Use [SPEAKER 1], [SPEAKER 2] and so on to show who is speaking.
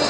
[SPEAKER 1] え